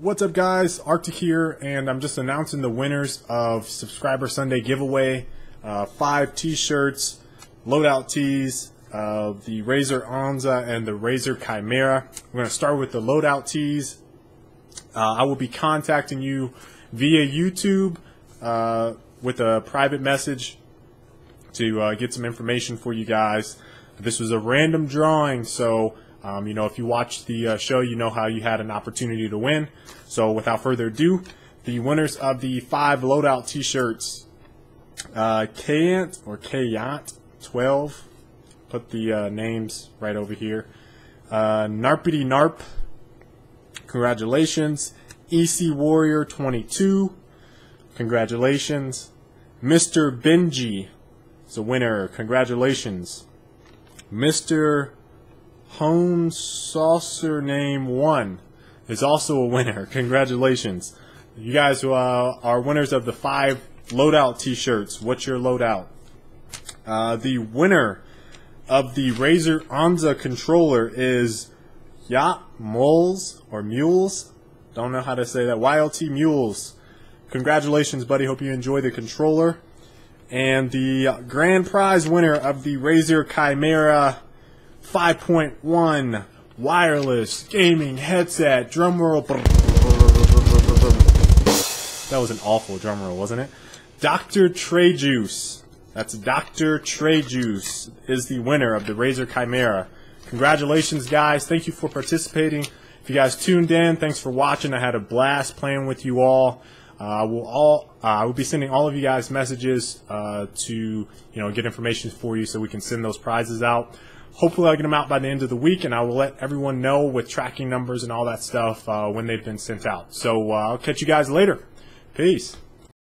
What's up, guys? Arctic here, and I'm just announcing the winners of Subscriber Sunday giveaway. Uh, five T-shirts, loadout tees, uh, the Razer Onza and the Razer Chimaera. We're going to start with the loadout tees. Uh, I will be contacting you via YouTube uh, with a private message to uh, get some information for you guys. This was a random drawing, so um, you know, if you watch the uh, show, you know how you had an opportunity to win. So without further ado, the winners of the five loadout t-shirts, uh, Kayant or Kayant 12, put the uh, names right over here. Uh, Narpity Narp, congratulations. EC Warrior 22, congratulations. Mr. Benji is a winner, congratulations. Mr. Home Saucer Name 1 is also a winner. Congratulations. You guys uh, are winners of the five loadout t-shirts. What's your loadout? Uh, the winner of the Razer Onza controller is Yacht Moles or Mules. Don't know how to say that. YLT Mules. Congratulations, buddy. Hope you enjoy the controller. And the grand prize winner of the Razer Chimaera 5.1 wireless gaming headset. Drum roll. That was an awful drum roll, wasn't it? Dr. Trey Juice. That's Dr. Trey Juice is the winner of the Razer Chimaera. Congratulations, guys. Thank you for participating. If you guys tuned in, thanks for watching. I had a blast playing with you all. Uh, we'll all uh, I will be sending all of you guys messages uh, to you know get information for you so we can send those prizes out. Hopefully, I'll get them out by the end of the week, and I will let everyone know with tracking numbers and all that stuff uh, when they've been sent out. So uh, I'll catch you guys later. Peace.